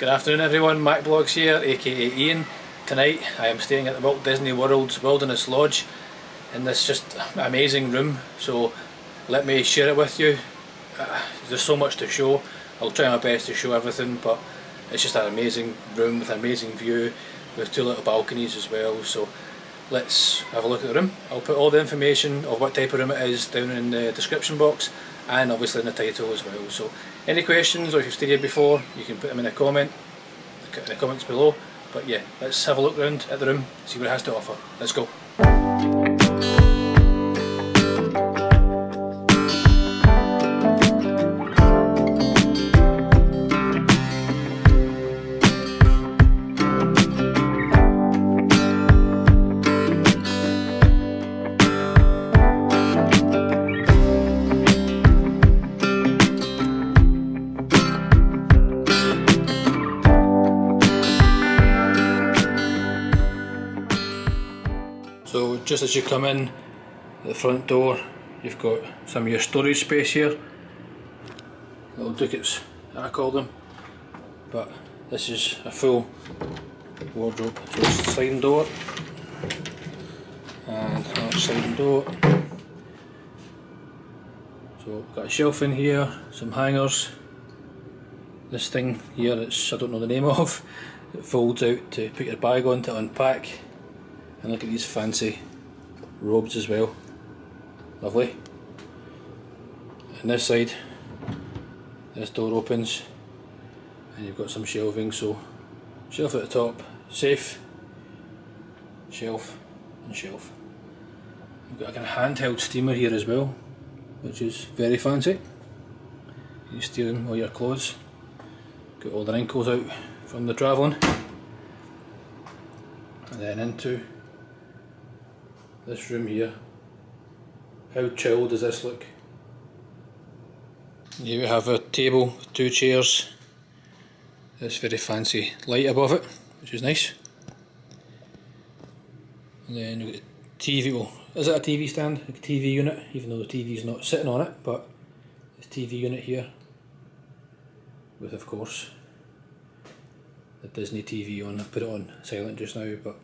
Good afternoon everyone, MacBlogs here, aka Ian. Tonight I am staying at the Walt Disney World's Wilderness Lodge in this just amazing room, so let me share it with you. Uh, there's so much to show, I'll try my best to show everything, but it's just an amazing room with an amazing view, with two little balconies as well, so let's have a look at the room. I'll put all the information of what type of room it is down in the description box and obviously in the title as well. So any questions or if you've stayed here before you can put them in a comment, in the comments below. But yeah, let's have a look around at the room, see what it has to offer. Let's go. Just as you come in the front door you've got some of your storage space here. Little ducats I call them. But this is a full wardrobe. So sliding door and another sliding door. So got a shelf in here, some hangers. This thing here it's I don't know the name of. It folds out to put your bag on to unpack. And look at these fancy robes as well. Lovely. And this side, this door opens and you've got some shelving, so shelf at the top, safe, shelf and shelf. You've got a kind of handheld steamer here as well, which is very fancy. You're steering all your clothes. Got all the wrinkles out from the travelling. And then into this room here. How chill does this look? Here we have a table two chairs. This very fancy light above it, which is nice. And then we've got a TV, well, is it a TV stand? A TV unit, even though the TV is not sitting on it, but this TV unit here. With of course the Disney TV on. I've put it on silent just now, but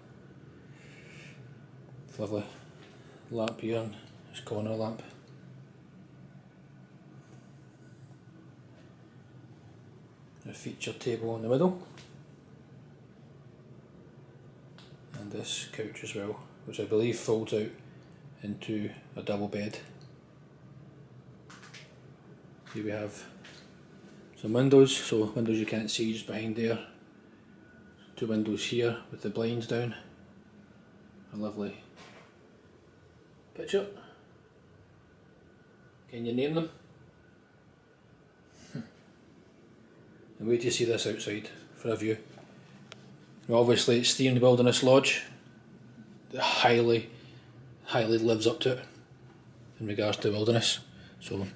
lovely lamp here and this corner lamp. A feature table in the middle and this couch as well which I believe folds out into a double bed. Here we have some windows, so windows you can't see just behind there. Two windows here with the blinds down. A lovely picture. Can you name them? Hmm. and wait till you see this outside for a view. Now obviously it's Steam the Wilderness Lodge. It highly, highly lives up to it in regards to wilderness. So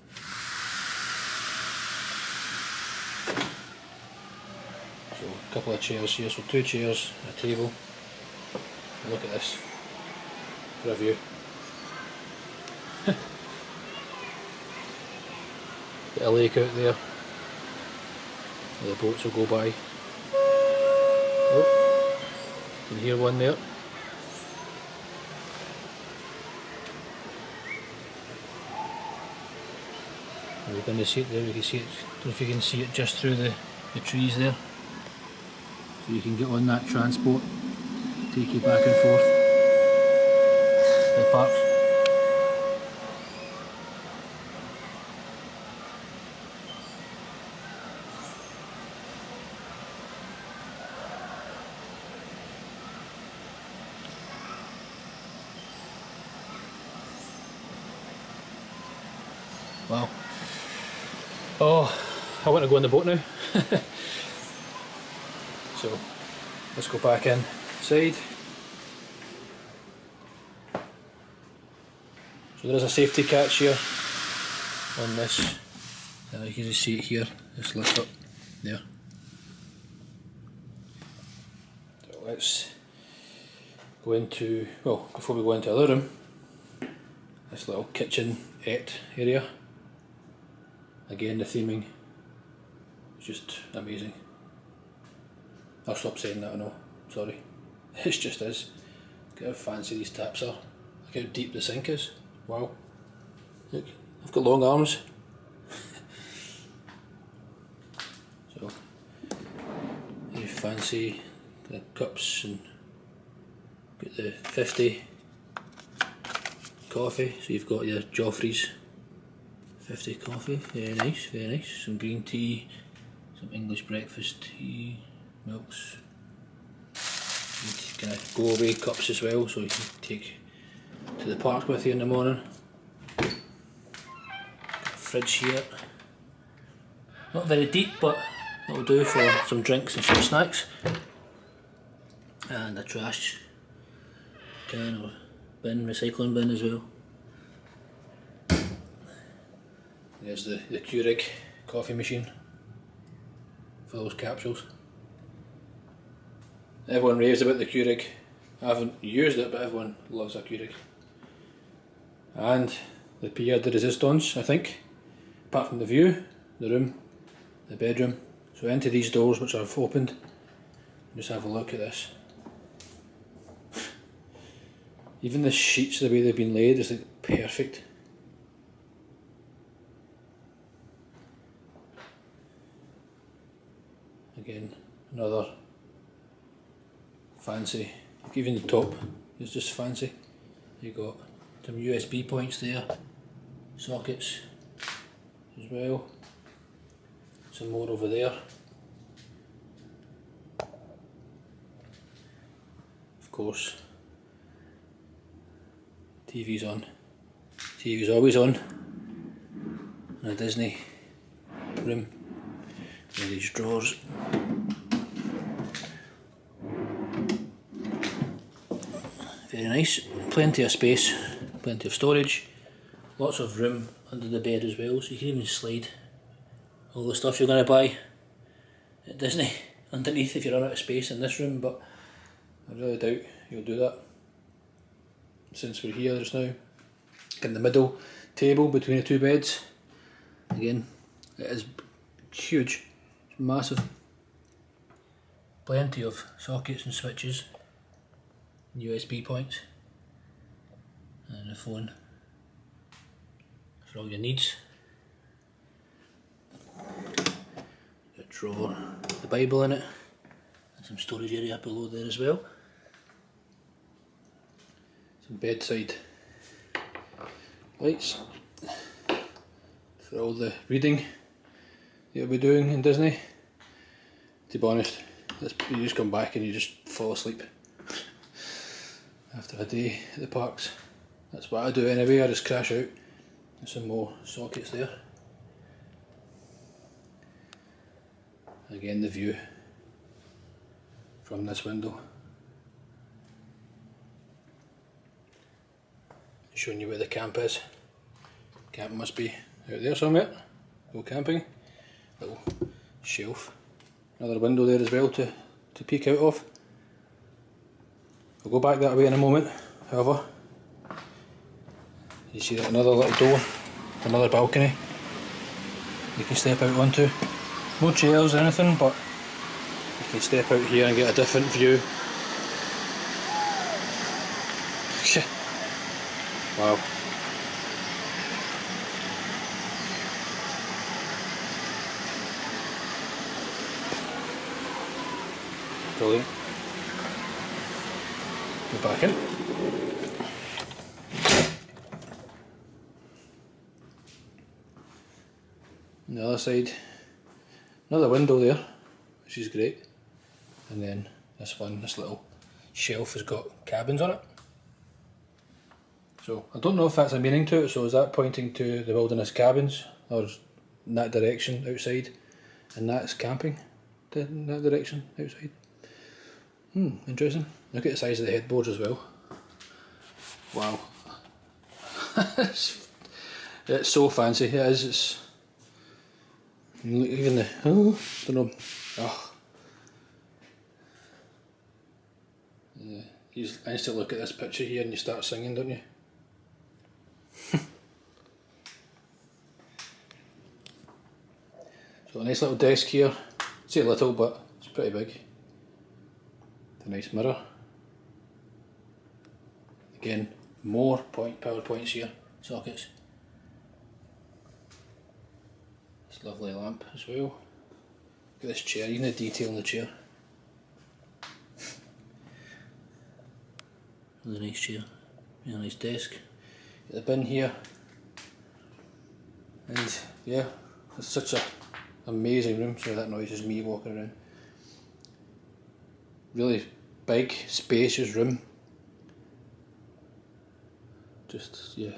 So a couple of chairs here, so two chairs, a table. Look at this for a view. Get a lake out there. The boats will go by. Oh, you can hear one there. We're going to see it there, you can see it, don't know if you can see it just through the, the trees there. So you can get on that transport, take you back and forth. The parks. Wow. Oh, I want to go on the boat now. so, let's go back inside. So there is a safety catch here on this. Uh, you can see it here, it's lit up there. So let's go into, well, before we go into the other room, this little kitchenette area. Again, the theming is just amazing. I'll stop saying that, I know. Sorry. It's just is. Look how fancy these taps are. Look how deep the sink is. Wow. Look, I've got long arms. so, you fancy the cups and got the 50 coffee. So you've got your Joffrey's 50 coffee. Very nice, very nice. Some green tea, some English breakfast tea, milks. Kind of go away cups as well, so you can take to the park with you in the morning. Fridge here. Not very deep, but that'll do for some drinks and some snacks. And a trash can or bin, recycling bin as well. There's the, the Keurig coffee machine for those capsules. Everyone raves about the Keurig. I haven't used it, but everyone loves a Keurig. And the Pierre de Resistance, I think. Apart from the view, the room, the bedroom. So into these doors which I've opened, just have a look at this. Even the sheets, the way they've been laid, is like perfect. Again, another fancy, even the top is just fancy. You got some USB points there, sockets as well, some more over there. Of course, TV's on. TV's always on. In a Disney room. In these drawers. Very nice. Plenty of space, plenty of storage. Lots of room under the bed as well, so you can even slide all the stuff you're going to buy at Disney underneath if you run out of space in this room, but I really doubt you'll do that since we're here just now. In the middle table between the two beds. Again, it is huge, it's massive. Plenty of sockets and switches, USB points, and a phone for all your needs. A drawer, the Bible in it, and some storage area below there as well. Some bedside lights for all the reading you'll be doing in Disney. To be honest, you just come back and you just fall asleep after a day at the parks. That's what I do anyway, I just crash out. There's some more sockets there. Again the view from this window. showing you where the camp is. Camp must be out there somewhere. Go camping. Little shelf. Another window there as well to, to peek out of. I'll go back that way in a moment, however. You see that another little door, another balcony you can step out onto. No chairs or anything, but you can step out here and get a different view Wow. Brilliant. In. On the other side, another window there, which is great. And then this one, this little shelf has got cabins on it. So I don't know if that's a meaning to it. So is that pointing to the wilderness cabins or in that direction outside, and that's camping in that direction outside? Hmm, interesting. Look at the size of the headboard as well. Wow. it's, it's so fancy. It is. It's even the oh, don't know. Oh. Yeah, you instantly look at this picture here and you start singing, don't you? So a nice little desk here. Say little, but it's pretty big. The nice mirror. Again, more point power points here, sockets. This lovely lamp as well. Look at this chair, even the detail in the chair. Really nice chair, really nice desk. Get the bin here. And yeah, it's such a amazing room. Sorry that noise is me walking around. Really big, spacious room. Just yeah,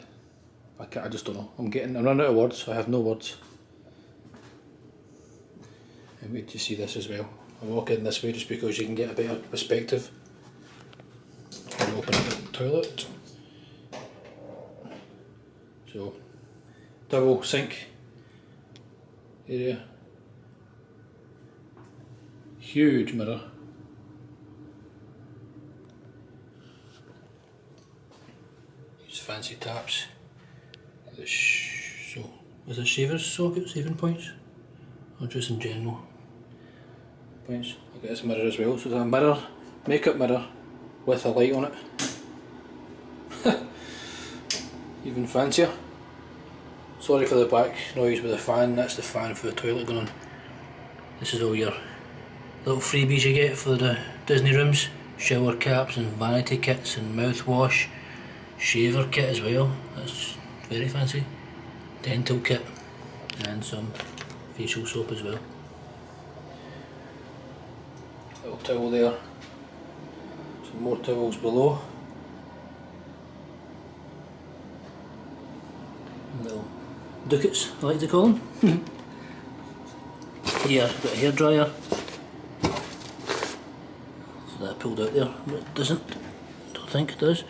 I can't, I just don't know. I'm getting I'm running out of words. I have no words. And wait to see this as well. I walk in this way just because you can get a better perspective. And open up the toilet. So double sink area. Huge mirror. These fancy taps. So is a shaver's socket saving points? Or just in general? Points. Look at this mirror as well. So it's a mirror, makeup mirror with a light on it. Even fancier. Sorry for the back noise with the fan, that's the fan for the toilet going on. This is all your little freebies you get for the Disney rooms. Shower caps and vanity kits and mouthwash. Shaver kit as well, that's very fancy. Dental kit and some facial soap as well. Little towel there. Some more towels below. Little ducats, I like to call them. Here, got a hairdryer. So that pulled out there, but it doesn't. Don't think it does.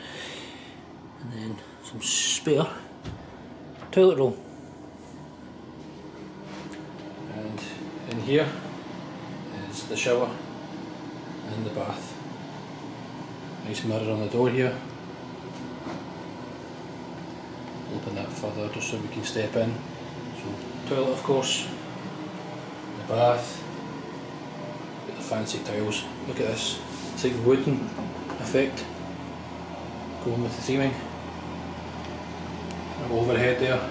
And then some spare toilet roll. And in here is the shower and the bath. Nice mirror on the door here. Open that further just so we can step in. So toilet of course, the bath, got the fancy tiles. Look at this, it's like wooden effect going with the theming. Overhead there.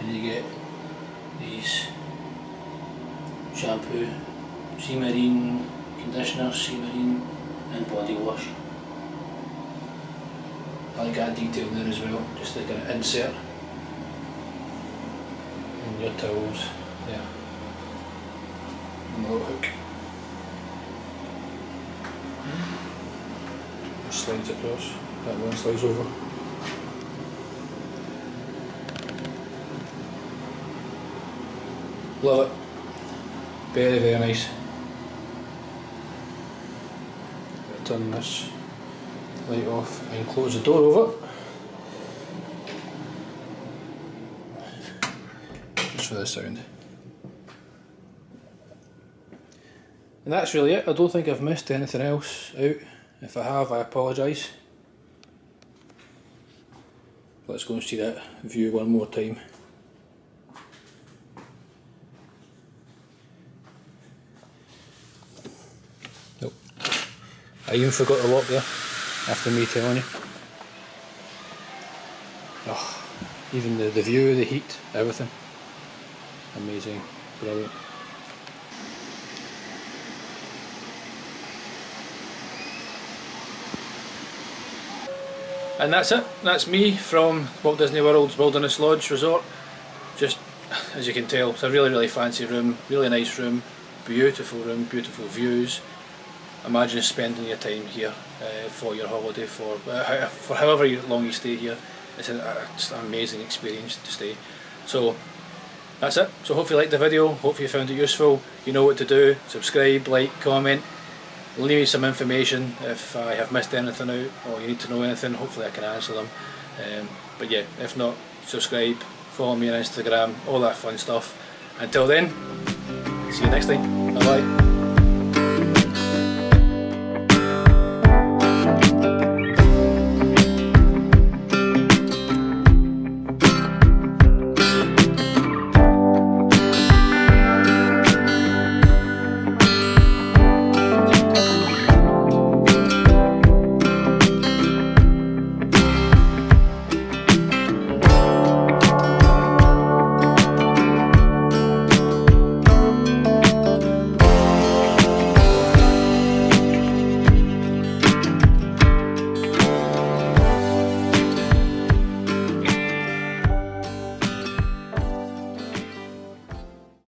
And you get these shampoo, sea marine, conditioner, sea marine and body wash. I like that detail there as well, just like an insert. And your towels there. And the hook. Slides across, that one slides over. Love it. Very, very nice. Turn this light off and close the door over. Just for the sound. And that's really it. I don't think I've missed anything else out. If I have, I apologise. Let's go and see that view one more time. Nope. I even forgot to lock there after me telling you. Oh, even the, the view, the heat, everything. Amazing, brilliant. And that's it. That's me from Walt Disney World's Wilderness Lodge Resort. Just as you can tell, it's a really, really fancy room, really nice room, beautiful room, beautiful views. Imagine spending your time here uh, for your holiday, for uh, for however long you stay here. It's an, uh, just an amazing experience to stay. So that's it. So hopefully you liked the video, hopefully you found it useful. You know what to do. Subscribe, like, comment leave me some information. If I have missed anything out or you need to know anything hopefully I can answer them. Um, but yeah if not subscribe follow me on Instagram all that fun stuff. Until then see you next time. Bye bye